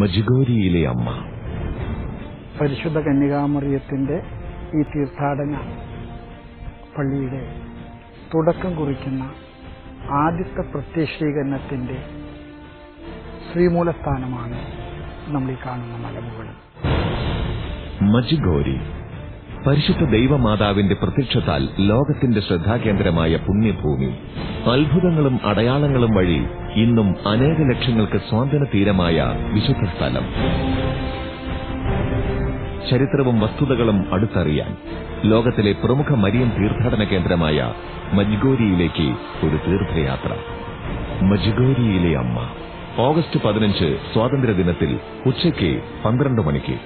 മജിഗോരിയിലെ അമ്മ. പരിശുദ്ധ കന്യകാമറിയത്തിന്റെ ഈ തീർത്ഥാടന പള്ളിയുടെ തുടക്കം കുറിക്കുന്ന ആദ്യത്തെ പ്രത്യക്ഷീകരണത്തിന്റെ ശ്രീമൂലസ്ഥാനമാണ് നമ്മൾ ഈ കാണുന്ന മലമുകൾ. മജിഗോരി പരിശുദ്ധ ദൈവമാതാവിന്റെ പ്രത്യക്ഷത്താൽ ലോകത്തിന്റെ ശ്രദ്ധാകേന്ദ്രമായ പുണ്യഭൂമി അത്ഭുതങ്ങളും അടയാളങ്ങളും വഴി ഇന്നും അനേക ലക്ഷങ്ങൾക്ക് സ്വാതന്ത്ര്യ തീരമായ വിശുദ്ധ സ്ഥലം. ചരിത്രവും വസ്തുതകളും അടുത്തറിയാൻ ലോകത്തിലെ പ്രമുഖ മരിയൻ തീർത്ഥാടന കേന്ദ്രമായ മജ്ഗോരിയിലേക്ക് ഒരു തീർത്ഥയാത്ര. മജ്ഗോരിയിലെ അമ്മ. ഓഗസ്റ്റ് പതിനഞ്ച് സ്വാതന്ത്ര്യദിനത്തിൽ ഉച്ചയ്ക്ക് പന്ത്രണ്ട് മണിക്ക്